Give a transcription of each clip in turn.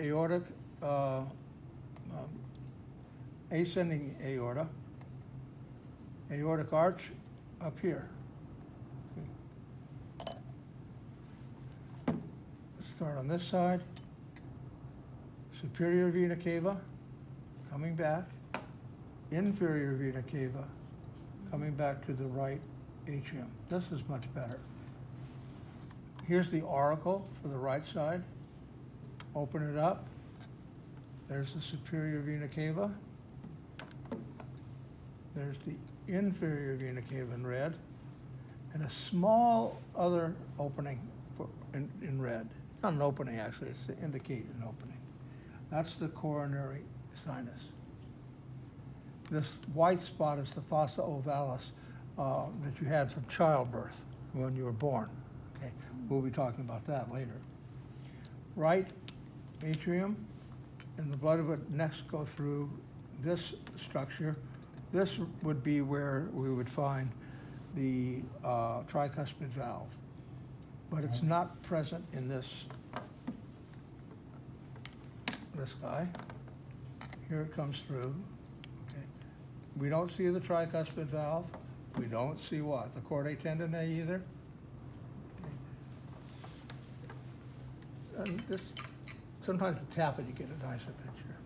aortic, uh, um, ascending aorta, aortic arch up here. Start on this side, superior vena cava, coming back, inferior vena cava, coming back to the right atrium. This is much better. Here's the auricle for the right side. Open it up. There's the superior vena cava. There's the inferior vena cava in red, and a small other opening for, in, in red. Not an opening, actually, it's to indicate an opening. That's the coronary sinus. This white spot is the fossa ovalis uh, that you had from childbirth when you were born. Okay, we'll be talking about that later. Right atrium, and the blood would next go through this structure. This would be where we would find the uh, tricuspid valve, but it's not present in this this guy. Here it comes through. Okay, we don't see the tricuspid valve. We don't see what the chordae tendineae either. Okay. And this, sometimes you tap it, you get a nicer picture.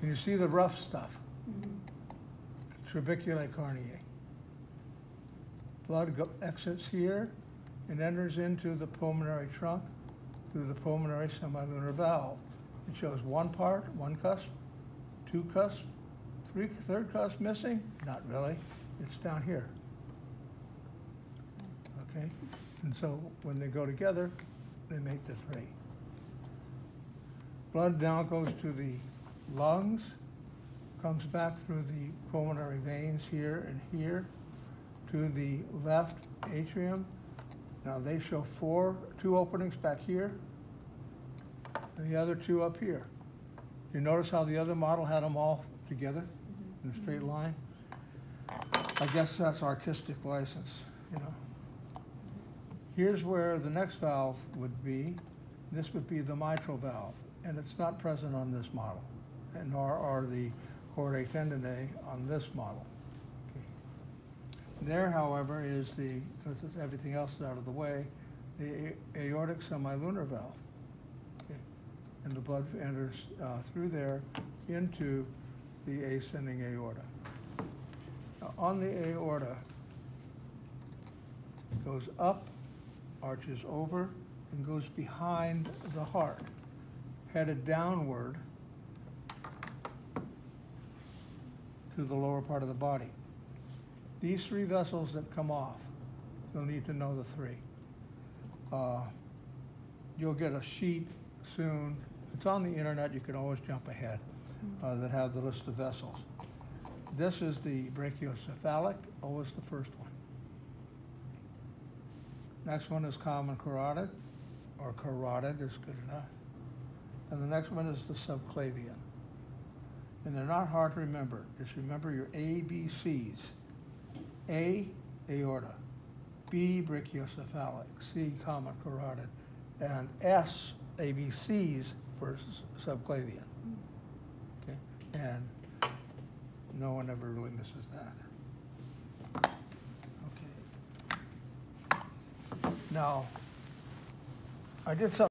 Can you see the rough stuff? Trabeculae carneae. Blood exits here and enters into the pulmonary trunk through the pulmonary semilunar valve. It shows one part, one cusp, two cusps, three, third cusp missing? Not really. It's down here. Okay? And so when they go together, they make the three. Blood now goes to the lungs, comes back through the pulmonary veins here and here to the left atrium. Now they show four, two openings back here, and the other two up here. You notice how the other model had them all together mm-hmm. in a straight line? I guess that's artistic license, you know. Here's where the next valve would be. This would be the mitral valve, and it's not present on this model, and nor are the chordae tendineae on this model. Okay. There, however, is the, because everything else is out of the way, the aortic semilunar valve. Okay. And the blood enters uh, through there into the ascending aorta. Now, on the aorta, goes up, arches over, and goes behind the heart, headed downward to the lower part of the body. These three vessels that come off, you'll need to know the three. Uh, you'll get a sheet soon. It's on the internet. You can always jump ahead uh, that have the list of vessels. This is the brachiocephalic, always the first one. Next one is common carotid, or carotid is good enough. And the next one is the subclavian. And they're not hard to remember. Just remember your A, B, C's. A, aorta. B, brachiocephalic. C, common carotid. And S, ABCs for subclavian. Okay? And no one ever really misses that. Okay. Now, I did something